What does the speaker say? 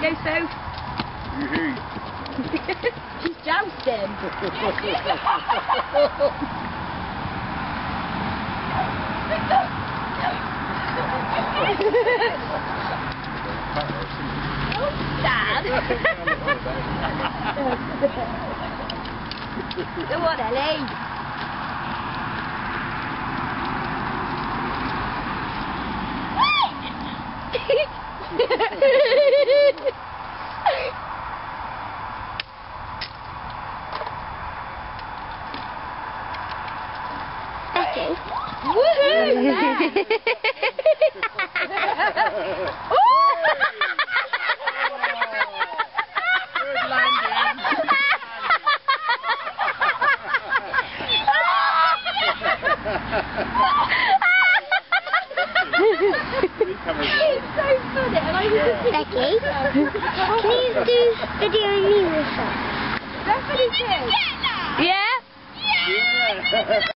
Go, Sue. She's jousting. Dad. Come on, Ellie. Okay. Good landing. It's so funny, and I was Becky, can you do video me with us? Definitely do. Yeah? Yeah.